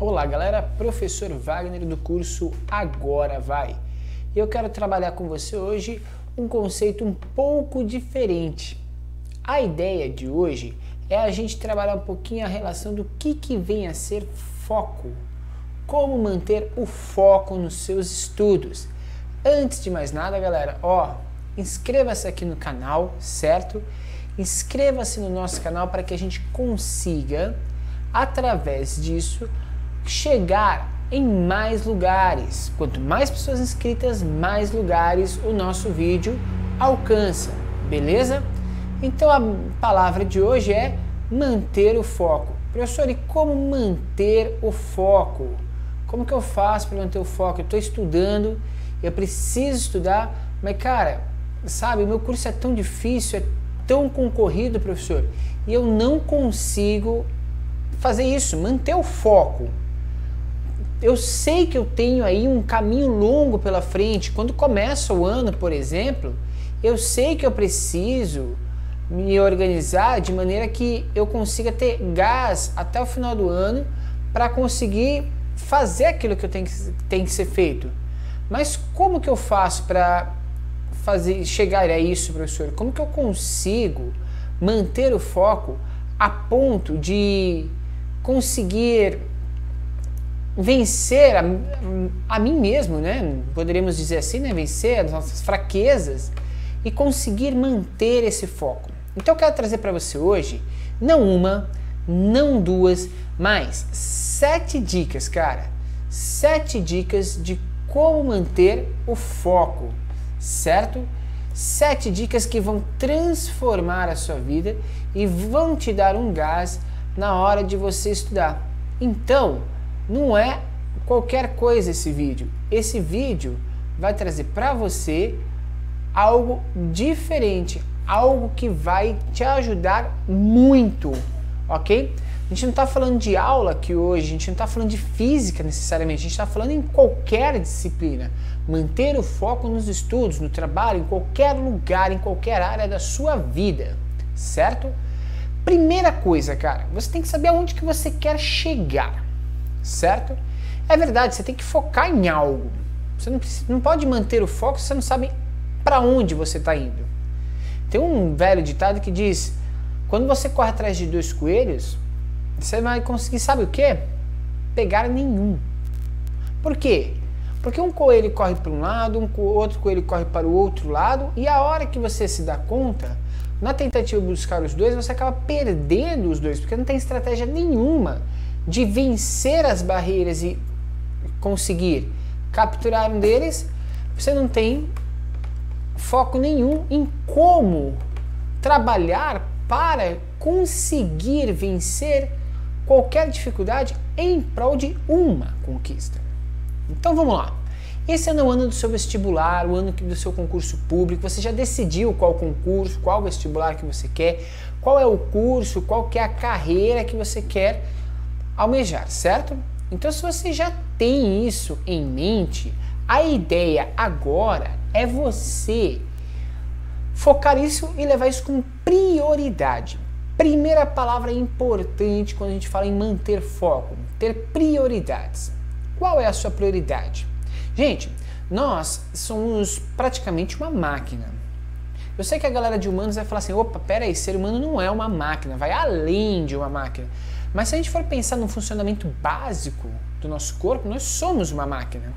Olá galera, professor Wagner do curso Agora Vai. Eu quero trabalhar com você hoje um conceito um pouco diferente. A ideia de hoje é a gente trabalhar um pouquinho a relação do que, que vem a ser foco. Como manter o foco nos seus estudos. Antes de mais nada, galera, ó, inscreva-se aqui no canal, certo? Inscreva-se no nosso canal para que a gente consiga, através disso, chegar em mais lugares. Quanto mais pessoas inscritas, mais lugares o nosso vídeo alcança, beleza? Então a palavra de hoje é manter o foco. Professor, e como manter o foco? Como que eu faço para manter o foco? Eu estou estudando, eu preciso estudar, mas cara, sabe, meu curso é tão difícil, é tão concorrido, professor, e eu não consigo fazer isso, manter o foco eu sei que eu tenho aí um caminho longo pela frente. Quando começa o ano, por exemplo, eu sei que eu preciso me organizar de maneira que eu consiga ter gás até o final do ano para conseguir fazer aquilo que eu tenho que, tem que ser feito. Mas como que eu faço para fazer chegar a isso, professor? Como que eu consigo manter o foco a ponto de conseguir vencer a, a mim mesmo, né? Poderíamos dizer assim, né? Vencer as nossas fraquezas e conseguir manter esse foco. Então eu quero trazer para você hoje não uma, não duas, mas sete dicas, cara. Sete dicas de como manter o foco, certo? Sete dicas que vão transformar a sua vida e vão te dar um gás na hora de você estudar. Então, não é qualquer coisa esse vídeo. Esse vídeo vai trazer para você algo diferente, algo que vai te ajudar muito, ok? A gente não está falando de aula aqui hoje, a gente não está falando de física necessariamente, a gente está falando em qualquer disciplina. Manter o foco nos estudos, no trabalho, em qualquer lugar, em qualquer área da sua vida, certo? Primeira coisa, cara, você tem que saber aonde que você quer chegar certo? É verdade, você tem que focar em algo. Você não, precisa, não pode manter o foco se você não sabe para onde você está indo. Tem um velho ditado que diz: quando você corre atrás de dois coelhos, você vai conseguir, sabe o que? Pegar nenhum. Por quê? Porque um coelho corre para um lado, um outro coelho corre para o outro lado, e a hora que você se dá conta, na tentativa de buscar os dois, você acaba perdendo os dois, porque não tem estratégia nenhuma de vencer as barreiras e conseguir capturar um deles, você não tem foco nenhum em como trabalhar para conseguir vencer qualquer dificuldade em prol de uma conquista. Então vamos lá. Esse ano é o ano do seu vestibular, o ano do seu concurso público. Você já decidiu qual concurso, qual vestibular que você quer, qual é o curso, qual que é a carreira que você quer almejar, certo? Então, se você já tem isso em mente, a ideia agora é você focar isso e levar isso com prioridade. Primeira palavra importante quando a gente fala em manter foco, ter prioridades. Qual é a sua prioridade? Gente, nós somos praticamente uma máquina. Eu sei que a galera de humanos vai falar assim: opa, peraí, ser humano não é uma máquina, vai além de uma máquina. Mas se a gente for pensar no funcionamento básico do nosso corpo, nós somos uma máquina.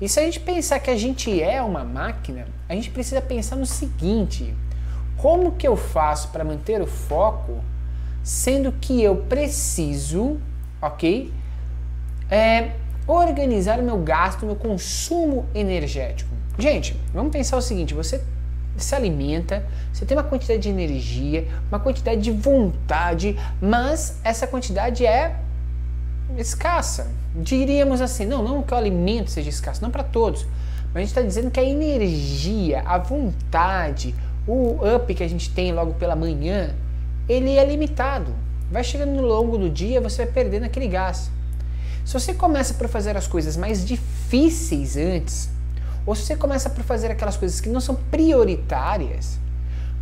E se a gente pensar que a gente é uma máquina, a gente precisa pensar no seguinte: como que eu faço para manter o foco, sendo que eu preciso, ok, é, organizar o meu gasto, o meu consumo energético? Gente, vamos pensar o seguinte: você se alimenta, você tem uma quantidade de energia, uma quantidade de vontade, mas essa quantidade é escassa. Diríamos assim, não, não que o alimento seja escasso, não para todos, mas a gente está dizendo que a energia, a vontade, o up que a gente tem logo pela manhã, ele é limitado. Vai chegando no longo do dia, você vai perdendo aquele gás. Se você começa por fazer as coisas mais difíceis antes, ou se você começa por fazer aquelas coisas que não são prioritárias,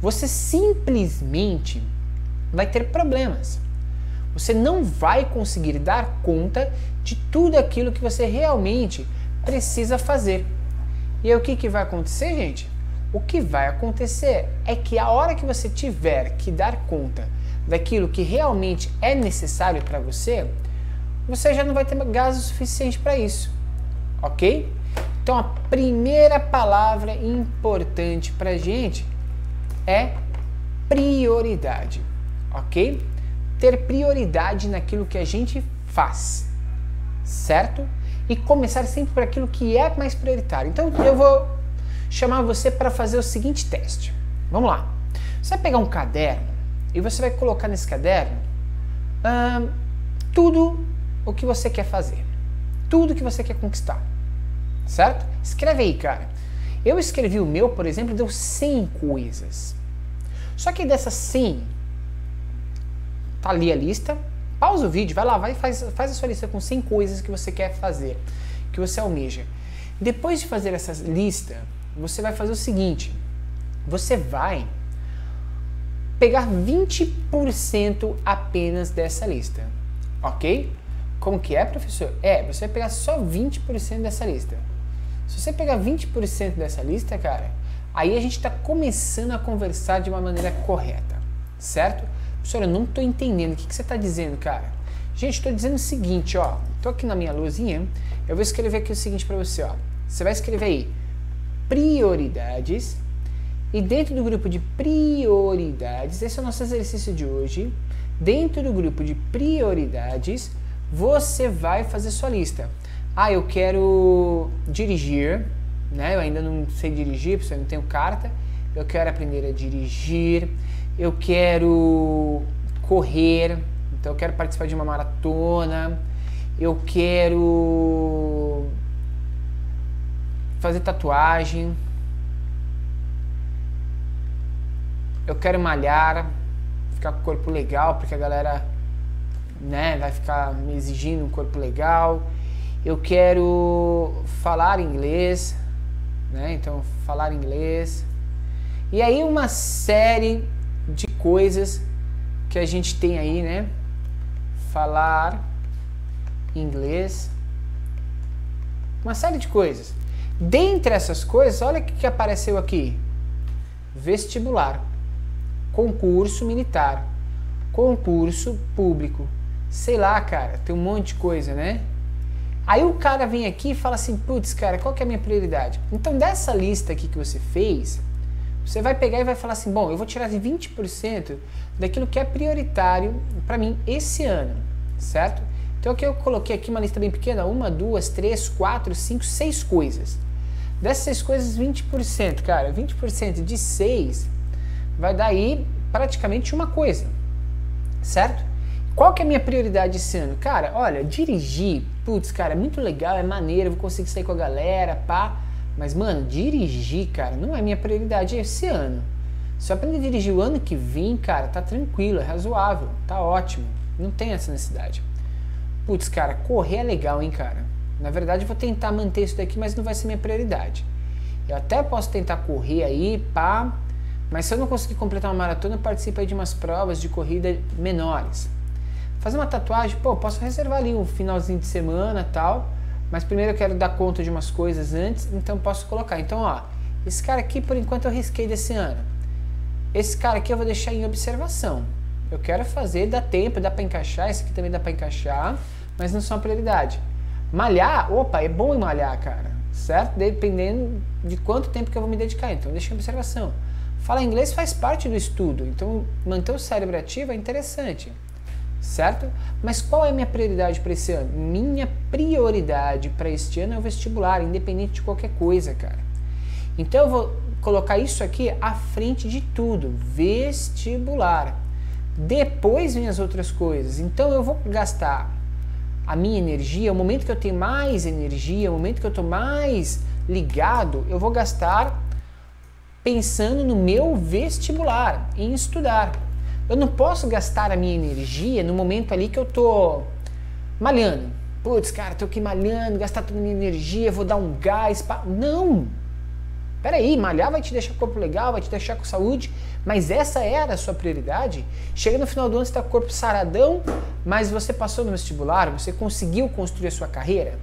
você simplesmente vai ter problemas. você não vai conseguir dar conta de tudo aquilo que você realmente precisa fazer. E aí o que, que vai acontecer, gente? O que vai acontecer é que a hora que você tiver que dar conta daquilo que realmente é necessário para você, você já não vai ter gás o suficiente para isso, ok? Então a primeira palavra importante para gente é prioridade, ok? Ter prioridade naquilo que a gente faz, certo? E começar sempre por aquilo que é mais prioritário. Então eu vou chamar você para fazer o seguinte teste. Vamos lá. Você vai pegar um caderno e você vai colocar nesse caderno hum, tudo o que você quer fazer, tudo que você quer conquistar, certo? Escreve aí, cara. Eu escrevi o meu, por exemplo, deu 100 coisas. Só que dessas 100, tá ali a lista. Pausa o vídeo, vai lá, vai faz, faz a sua lista com 100 coisas que você quer fazer, que você almeja. Depois de fazer essa lista, você vai fazer o seguinte: você vai pegar 20% apenas dessa lista, ok? Como que é, professor? É, você vai pegar só 20% dessa lista. Se você pegar 20% dessa lista, cara, aí a gente está começando a conversar de uma maneira correta, certo? Professor, eu não estou entendendo. O que, que você está dizendo, cara? Gente, estou dizendo o seguinte, ó. Estou aqui na minha luzinha. Eu vou escrever aqui o seguinte para você, ó. Você vai escrever aí prioridades e dentro do grupo de prioridades, esse é o nosso exercício de hoje. Dentro do grupo de prioridades, você vai fazer sua lista. Ah, eu quero dirigir, né? Eu ainda não sei dirigir, porque eu não tenho carta. Eu quero aprender a dirigir. Eu quero correr, então eu quero participar de uma maratona. Eu quero fazer tatuagem. Eu quero malhar, ficar com o corpo legal, porque a galera né, vai ficar me exigindo um corpo legal. Eu quero falar inglês, né? Então falar inglês. E aí uma série de coisas que a gente tem aí, né? Falar inglês. Uma série de coisas. Dentre essas coisas, olha o que apareceu aqui: vestibular, concurso militar, concurso público. Sei lá, cara, tem um monte de coisa, né? Aí o cara vem aqui e fala assim: putz, cara, qual que é a minha prioridade? Então, dessa lista aqui que você fez, você vai pegar e vai falar assim: bom, eu vou tirar 20% daquilo que é prioritário para mim esse ano, certo? Então aqui eu coloquei aqui uma lista bem pequena: uma, duas, três, quatro, cinco, seis coisas. Dessas coisas, 20%, cara, 20% de 6 vai dar aí praticamente uma coisa, certo? Qual que é a minha prioridade esse ano? Cara, olha, dirigir, putz, cara, é muito legal, é maneiro, vou conseguir sair com a galera, pá. Mas, mano, dirigir, cara, não é minha prioridade esse ano. Se eu aprender a dirigir o ano que vem, cara, tá tranquilo, é razoável, tá ótimo. Não tem essa necessidade. Putz, cara, correr é legal, hein, cara. Na verdade, eu vou tentar manter isso daqui, mas não vai ser minha prioridade. Eu até posso tentar correr aí, pá, mas se eu não conseguir completar uma maratona, aí de umas provas de corrida menores. Fazer uma tatuagem, pô, posso reservar ali um finalzinho de semana tal, mas primeiro eu quero dar conta de umas coisas antes, então posso colocar. Então, ó, esse cara aqui por enquanto eu risquei desse ano. Esse cara aqui eu vou deixar em observação. Eu quero fazer, dá tempo, dá para encaixar, esse aqui também dá para encaixar, mas não são a prioridade. Malhar, opa, é bom em malhar, cara, certo? Dependendo de quanto tempo que eu vou me dedicar, então deixa em observação. Falar inglês faz parte do estudo, então manter o cérebro ativo é interessante, certo? Mas qual é a minha prioridade para esse ano? Minha prioridade para este ano é o vestibular, independente de qualquer coisa, cara. Então eu vou colocar isso aqui à frente de tudo, vestibular. Depois vem as outras coisas. Então eu vou gastar a minha energia, o momento que eu tenho mais energia, o momento que eu estou mais ligado, eu vou gastar pensando no meu vestibular, em estudar. Eu não posso gastar a minha energia no momento ali que eu estou malhando. Putz, cara, tô aqui malhando, gastar toda a minha energia, vou dar um gás. Pa... Não! Peraí, malhar vai te deixar com o corpo legal, vai te deixar com saúde, mas essa era a sua prioridade, chega no final do ano você está com o corpo saradão, mas você passou no vestibular, você conseguiu construir a sua carreira.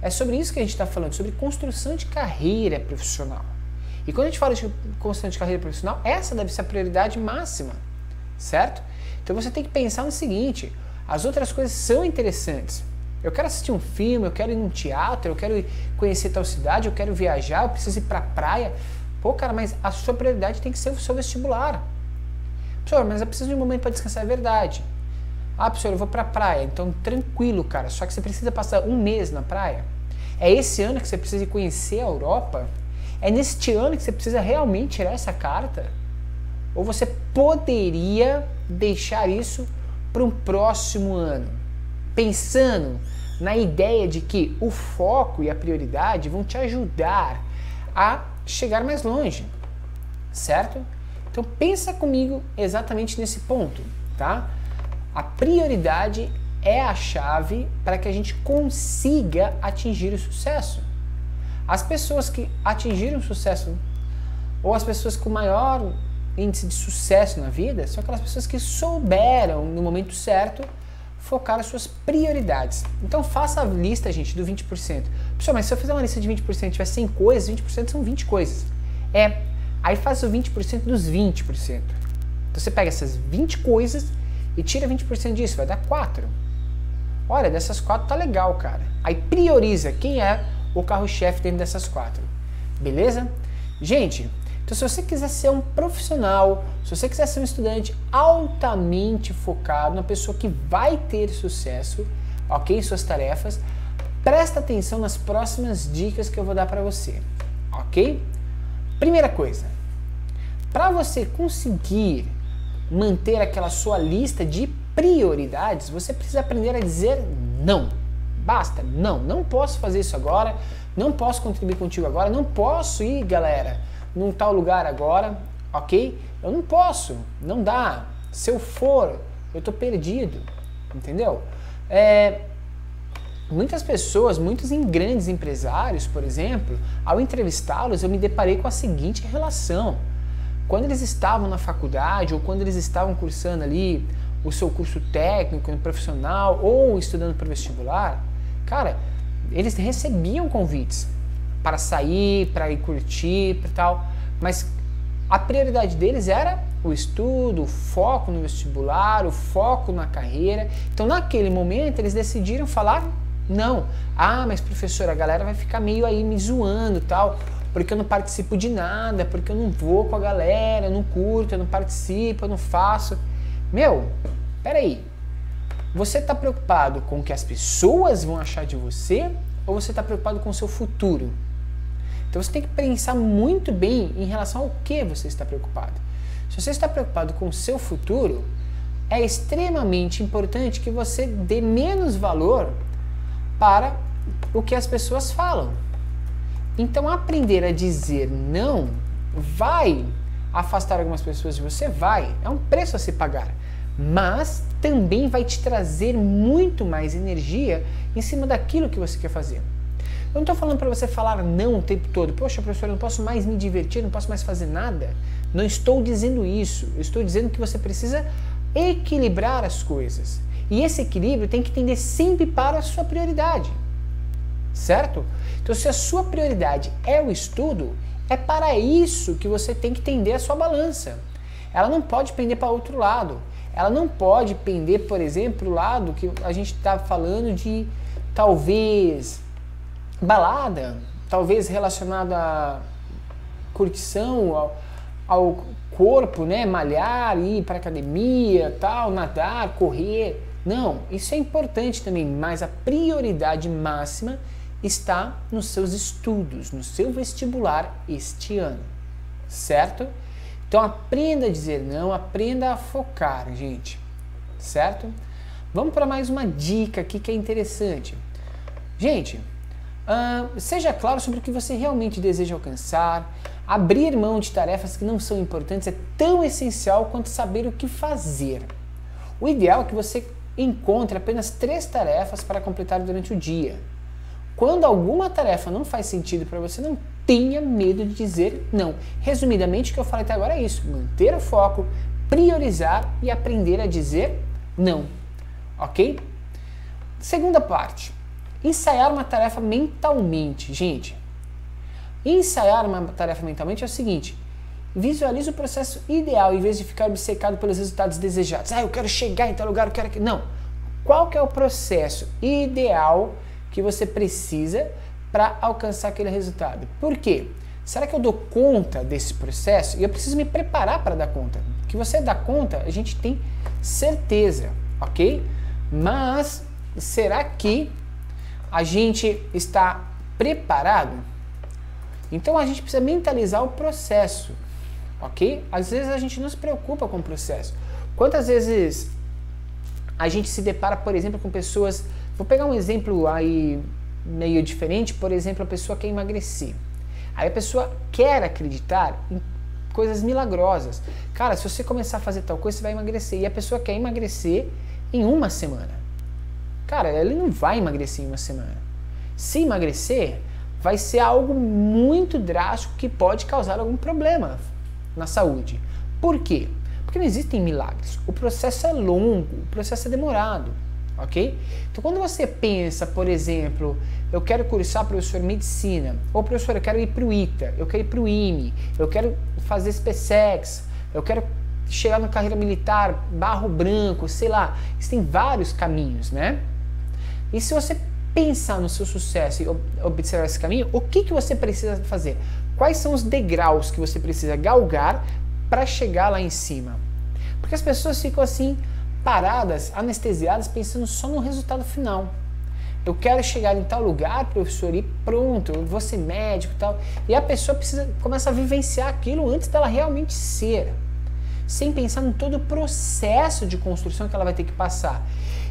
É sobre isso que a gente está falando, sobre construção de carreira profissional. E quando a gente fala de construção de carreira profissional, essa deve ser a prioridade máxima, certo? Então você tem que pensar no seguinte: as outras coisas são interessantes. Eu quero assistir um filme, eu quero ir num teatro, eu quero conhecer tal cidade, eu quero viajar, eu preciso ir para a praia. Pô, cara, mas a sua prioridade tem que ser o seu vestibular. Professor, mas eu preciso de um momento para descansar, é verdade. Ah, professor, eu vou para a praia, então tranquilo, cara. Só que você precisa passar um mês na praia. É esse ano que você precisa conhecer a Europa? É neste ano que você precisa realmente tirar essa carta? Ou você poderia deixar isso para um próximo ano? Pensando na ideia de que o foco e a prioridade vão te ajudar a chegar mais longe, certo? Então pensa comigo exatamente nesse ponto, tá? A prioridade é a chave para que a gente consiga atingir o sucesso. As pessoas que atingiram o sucesso ou as pessoas com maior índice de sucesso na vida são aquelas pessoas que souberam no momento certo focar as suas prioridades. Então faça a lista, gente, do 20%. Pessoal, mas se eu fizer uma lista de 20% tiver 100 coisas, 20% são 20 coisas. É, aí faz o 20% dos 20%. Então você pega essas 20 coisas e tira 20% disso, vai dar 4. Olha, dessas 4 tá legal, cara. Aí prioriza quem é o carro-chefe dentro dessas 4. Beleza? Gente, então, se você quiser ser um profissional, se você quiser ser um estudante altamente focado, uma pessoa que vai ter sucesso, ok, em suas tarefas, presta atenção nas próximas dicas que eu vou dar para você, ok? Primeira coisa, para você conseguir manter aquela sua lista de prioridades, você precisa aprender a dizer não. Basta, não, não posso fazer isso agora, não posso contribuir contigo agora, não posso ir, galera num tal lugar agora, ok? Eu não posso, não dá. Se eu for, eu tô perdido, entendeu? É, muitas pessoas, muitos grandes empresários, por exemplo, ao entrevistá-los, eu me deparei com a seguinte relação. Quando eles estavam na faculdade ou quando eles estavam cursando ali o seu curso técnico, profissional ou estudando para vestibular, cara, eles recebiam convites para sair, para ir curtir, para tal, mas a prioridade deles era o estudo, o foco no vestibular, o foco na carreira. Então, naquele momento, eles decidiram falar não. Ah, mas professor, a galera vai ficar meio aí me zoando, tal, porque eu não participo de nada, porque eu não vou com a galera, eu não curto, eu não participo, eu não faço. Meu, peraí. Você está preocupado com o que as pessoas vão achar de você ou você está preocupado com o seu futuro? Então você tem que pensar muito bem em relação ao que você está preocupado. Se você está preocupado com o seu futuro, é extremamente importante que você dê menos valor para o que as pessoas falam. Então aprender a dizer não vai afastar algumas pessoas de você, vai, é um preço a se pagar, mas também vai te trazer muito mais energia em cima daquilo que você quer fazer. Eu não estou falando para você falar não o tempo todo. Poxa, professor, eu não posso mais me divertir, não posso mais fazer nada. Não estou dizendo isso. Eu estou dizendo que você precisa equilibrar as coisas. E esse equilíbrio tem que tender sempre para a sua prioridade. Certo? Então, se a sua prioridade é o estudo, é para isso que você tem que tender a sua balança. Ela não pode pender para outro lado. Ela não pode pender, por exemplo, o lado que a gente está falando de talvez balada, talvez relacionada à curtição, ao, ao corpo, né? Malhar, ir para academia, tal, nadar, correr. Não, isso é importante também, mas a prioridade máxima está nos seus estudos, no seu vestibular este ano, certo? Então aprenda a dizer não, aprenda a focar, gente, certo? Vamos para mais uma dica aqui que é interessante. Gente, Uh, seja claro sobre o que você realmente deseja alcançar. Abrir mão de tarefas que não são importantes é tão essencial quanto saber o que fazer. O ideal é que você encontre apenas três tarefas para completar durante o dia. Quando alguma tarefa não faz sentido para você, não tenha medo de dizer não. Resumidamente, o que eu falei até agora é isso: manter o foco, priorizar e aprender a dizer não. Ok? Segunda parte: ensaiar uma tarefa mentalmente. Gente, ensaiar uma tarefa mentalmente é o seguinte: visualize o processo ideal em vez de ficar obcecado pelos resultados desejados. Ah, eu quero chegar em tal lugar, eu quero que. Não. Qual que é o processo ideal que você precisa para alcançar aquele resultado. Por quê? Será que eu dou conta desse processo? E eu preciso me preparar para dar conta. Que você dá conta, a gente tem certeza, ok? Mas será que a gente está preparado? Então a gente precisa mentalizar o processo, ok? Às vezes a gente não se preocupa com o processo. Quantas vezes a gente se depara, por exemplo, com pessoas. Vou pegar um exemplo aí meio diferente, por exemplo, a pessoa quer emagrecer. Aí a pessoa quer acreditar em coisas milagrosas. Cara, se você começar a fazer tal coisa, você vai emagrecer. E a pessoa quer emagrecer em uma semana. Cara, ele não vai emagrecer em uma semana. Se emagrecer, vai ser algo muito drástico que pode causar algum problema na saúde. Por quê? Porque não existem milagres. O processo é longo, o processo é demorado ok? Então, quando você pensa, por exemplo, eu quero cursar professor medicina, ou professor, eu quero ir para o ITA, eu quero ir para o IME, eu quero fazer SpaceX, eu quero chegar na carreira militar, barro branco, sei lá, existem vários caminhos, né? E se você pensar no seu sucesso e observar esse caminho, o que, que você precisa fazer? Quais são os degraus que você precisa galgar para chegar lá em cima? Porque as pessoas ficam assim, paradas, anestesiadas, pensando só no resultado final. Eu quero chegar em tal lugar, professor, e pronto, eu vou ser médico e tal. E a pessoa precisa começar a vivenciar aquilo antes dela realmente ser. Sem pensar em todo o processo de construção que ela vai ter que passar.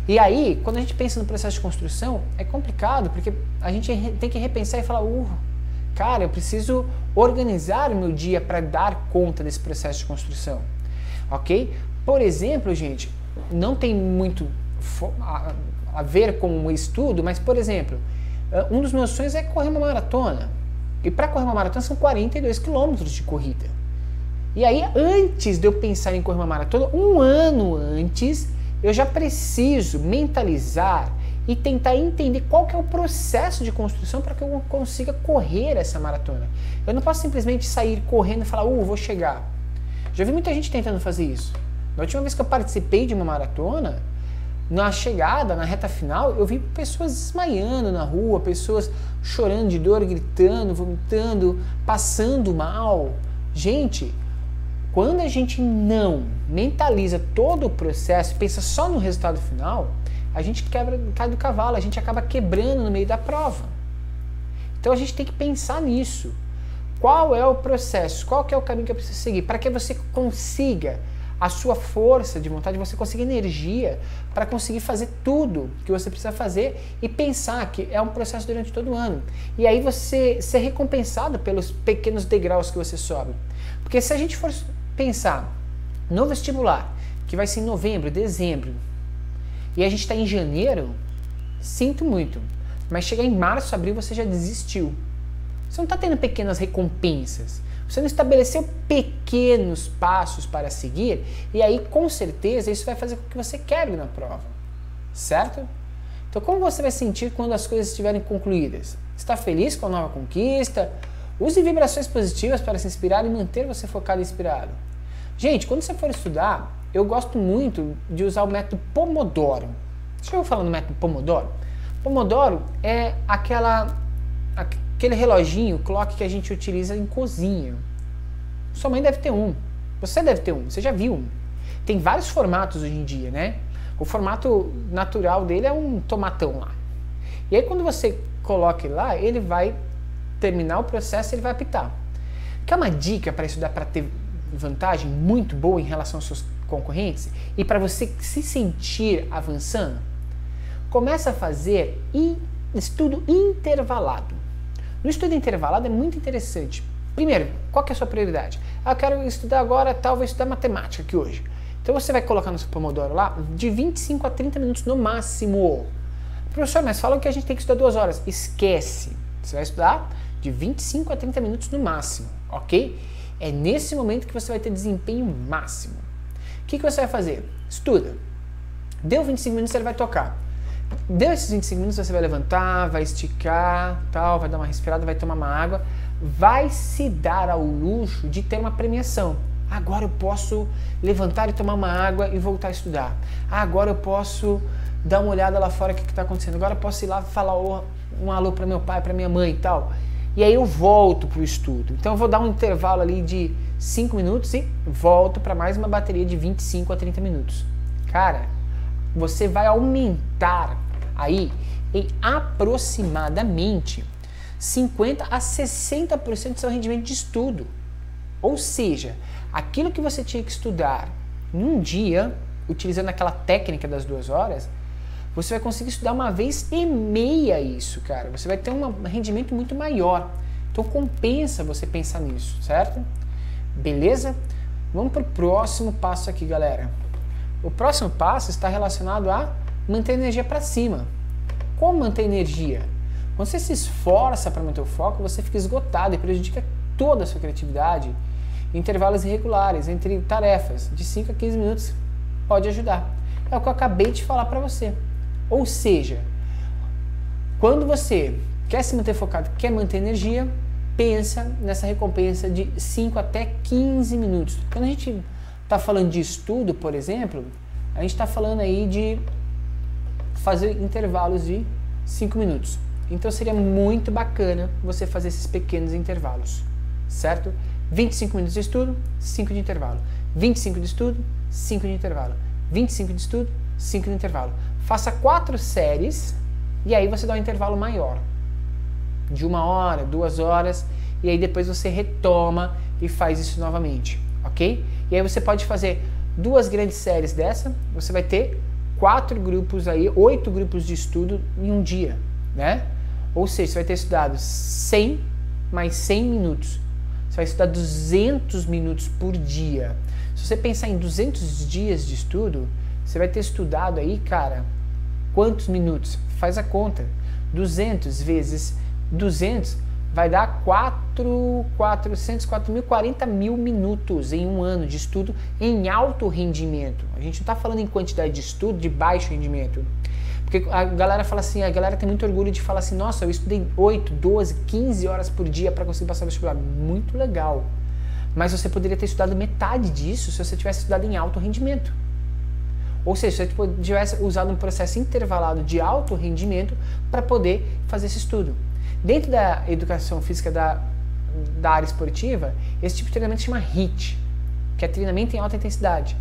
E aí, quando a gente pensa no processo de construção, é complicado, porque a gente tem que repensar e falar, uh, cara, eu preciso organizar o meu dia para dar conta desse processo de construção. Ok? Por exemplo, gente, não tem muito a, a ver com o estudo, mas, por exemplo, eh, um dos meus sonhos é correr uma maratona. E para correr uma maratona são 42 quilômetros de corrida. E aí, antes de eu pensar em correr uma maratona, um ano antes, eu já preciso mentalizar e tentar entender qual que é o processo de construção para que eu consiga correr essa maratona. Eu não posso simplesmente sair correndo e falar, uh, vou chegar. Já vi muita gente tentando fazer isso. Na última vez que eu participei de uma maratona, na chegada, na reta final, eu vi pessoas desmaiando na rua, pessoas chorando de dor, gritando, vomitando, passando mal. Gente, quando a gente não mentaliza todo o processo, pensa só no resultado final, a gente quebra, cai do cavalo, a gente acaba quebrando no meio da prova. Então a gente tem que pensar nisso. Qual é o processo? Qual é o caminho que eu preciso seguir para que você consiga a sua força de vontade, você conseguir energia para conseguir fazer tudo que você precisa fazer e pensar que é um processo durante todo o ano. E aí você ser recompensado pelos pequenos degraus que você sobe. Porque se a gente for pensar no vestibular, que vai ser em novembro, dezembro, e a gente está em janeiro, sinto muito. Mas chegar em março, abril, você já desistiu. Você não está tendo pequenas recompensas. Você não estabeleceu pequenos passos para seguir, e aí com certeza isso vai fazer com que você quebre na prova, certo? Então, como você vai sentir quando as coisas estiverem concluídas? Está feliz com a nova conquista? Use vibrações positivas para se inspirar e manter você focado e inspirado. Gente, quando você for estudar, eu gosto muito de usar o método Pomodoro. Deixa eu falar no método Pomodoro. Pomodoro é aquela aquele reloginho, clock que a gente utiliza em cozinha. Sua mãe deve ter um. Você deve ter um. Você já viu um. Tem vários formatos hoje em dia, né? O formato natural dele é um tomatão lá. E aí quando você coloca ele lá, ele vai terminar o processo ele vai apitar. Quer uma dica para estudar para ter vantagem muito boa em relação aos seus concorrentes e para você se sentir avançando? Começa a fazer estudo intervalado. No estudo intervalado é muito interessante. Primeiro, qual que é a sua prioridade? Ah, eu quero estudar agora, tal, vou estudar matemática aqui hoje. Então você vai colocar no seu Pomodoro lá de 25 a 30 minutos no máximo. Professor, mas falam que a gente tem que estudar duas horas. Esquece. Você vai estudar de 25 a 30 minutos no máximo, ok? É nesse momento que você vai ter desempenho máximo. O que, que você vai fazer? Estuda. Deu 25 minutos, ele vai tocar. Deu esses 25 minutos, você vai levantar, vai esticar, tal, vai dar uma respirada, vai tomar uma água, vai se dar ao luxo de ter uma premiação. Agora eu posso levantar e tomar uma água e voltar a estudar. agora eu posso dar uma olhada lá fora o que está acontecendo. Agora eu posso ir lá falar um alô para meu pai, para minha mãe e tal. E aí eu volto para o estudo. Então eu vou dar um intervalo ali de 5 minutos e volto para mais uma bateria de 25 a 30 minutos. Cara, você vai aumentar aí em aproximadamente 50 a 60% do seu rendimento de estudo. Ou seja, aquilo que você tinha que estudar em um dia, utilizando aquela técnica das duas horas, você vai conseguir estudar uma vez e meia isso, cara. Você vai ter um rendimento muito maior. Então compensa você pensar nisso, certo? Beleza? Vamos para o próximo passo aqui, galera. O próximo passo está relacionado a manter a energia para cima. Como manter energia? Quando você se esforça para manter o foco, você fica esgotado e prejudica toda a sua criatividade. Intervalos irregulares entre tarefas, de 5 a 15 minutos, pode ajudar. É o que eu acabei de falar para você. Ou seja, quando você quer se manter focado, quer manter energia, pensa nessa recompensa de 5 até 15 minutos. Quando a gente está falando de estudo, por exemplo, a gente está falando aí de fazer intervalos de 5 minutos. Então seria muito bacana você fazer esses pequenos intervalos, certo? 25 minutos de estudo, 5 de intervalo. 25 de estudo, 5 de intervalo. 25 de estudo, 5 de intervalo. Faça quatro séries e aí você dá um intervalo maior. De uma hora, duas horas, e aí depois você retoma e faz isso novamente, ok? E aí você pode fazer duas grandes séries dessa, você vai ter quatro grupos aí, oito grupos de estudo em um dia, né? Ou seja, você vai ter estudado 100 mais 100 minutos. Você vai estudar 200 minutos por dia. Se você pensar em 200 dias de estudo, você vai ter estudado aí, cara, quantos minutos? Faz a conta. 200 vezes 200 vai dar 4, 400, 4 mil, 40 mil minutos em um ano de estudo em alto rendimento. A gente não está falando em quantidade de estudo de baixo rendimento. Porque a galera fala assim, a galera tem muito orgulho de falar assim, nossa, eu estudei 8, 12, 15 horas por dia para conseguir passar no vestibular. Muito legal. Mas você poderia ter estudado metade disso se você tivesse estudado em alto rendimento. Ou seja, se você tivesse usado um processo intervalado de alto rendimento para poder fazer esse estudo. Dentro da educação física da, da área esportiva, esse tipo de treinamento se chama HIIT, que é treinamento em alta intensidade.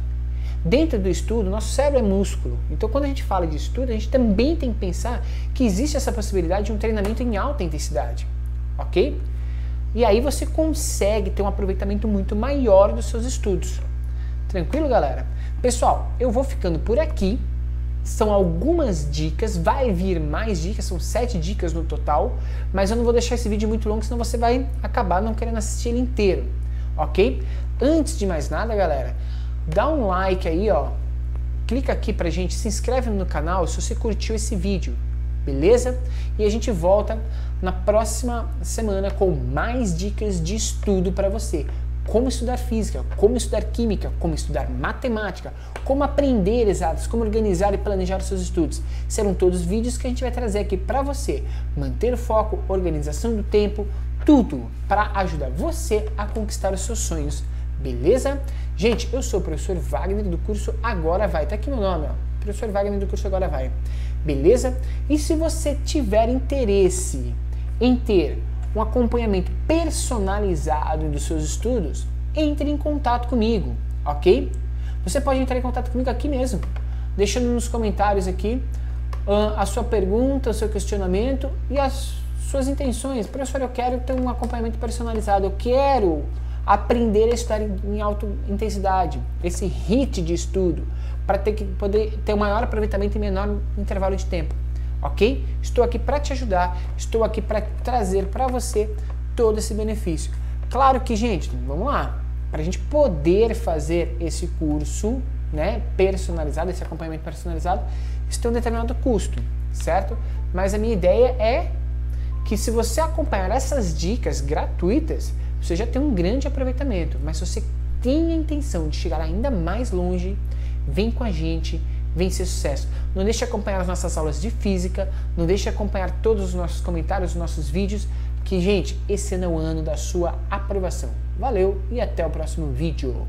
Dentro do estudo, nosso cérebro é músculo. Então, quando a gente fala de estudo, a gente também tem que pensar que existe essa possibilidade de um treinamento em alta intensidade. Ok? E aí você consegue ter um aproveitamento muito maior dos seus estudos. Tranquilo, galera? Pessoal, eu vou ficando por aqui são algumas dicas, vai vir mais dicas, são sete dicas no total, mas eu não vou deixar esse vídeo muito longo, senão você vai acabar não querendo assistir ele inteiro, ok? Antes de mais nada, galera, dá um like aí, ó, clica aqui pra gente, se inscreve no canal se você curtiu esse vídeo, beleza? E a gente volta na próxima semana com mais dicas de estudo para você como estudar física, como estudar química, como estudar matemática, como aprender exatos, como organizar e planejar seus estudos. Serão todos vídeos que a gente vai trazer aqui para você manter o foco, organização do tempo, tudo para ajudar você a conquistar os seus sonhos. Beleza? Gente, eu sou o professor Wagner do curso Agora Vai. Tá aqui meu nome, ó. Professor Wagner do curso Agora Vai. Beleza? E se você tiver interesse em ter um acompanhamento personalizado dos seus estudos, entre em contato comigo, ok? Você pode entrar em contato comigo aqui mesmo, deixando nos comentários aqui uh, a sua pergunta, o seu questionamento e as suas intenções. Professor, eu quero ter um acompanhamento personalizado, eu quero aprender a estudar em alta intensidade, esse hit de estudo, para ter que poder ter um maior aproveitamento em menor intervalo de tempo ok? Estou aqui para te ajudar, estou aqui para trazer para você todo esse benefício. Claro que, gente, vamos lá, para a gente poder fazer esse curso, né, personalizado, esse acompanhamento personalizado, isso tem um determinado custo, certo? Mas a minha ideia é que se você acompanhar essas dicas gratuitas, você já tem um grande aproveitamento. Mas se você tem a intenção de chegar ainda mais longe, vem com a gente, vem ser sucesso. Não deixe de acompanhar as nossas aulas de física, não deixe de acompanhar todos os nossos comentários, os nossos vídeos, que, gente, esse ano é o ano da sua aprovação. Valeu e até o próximo vídeo.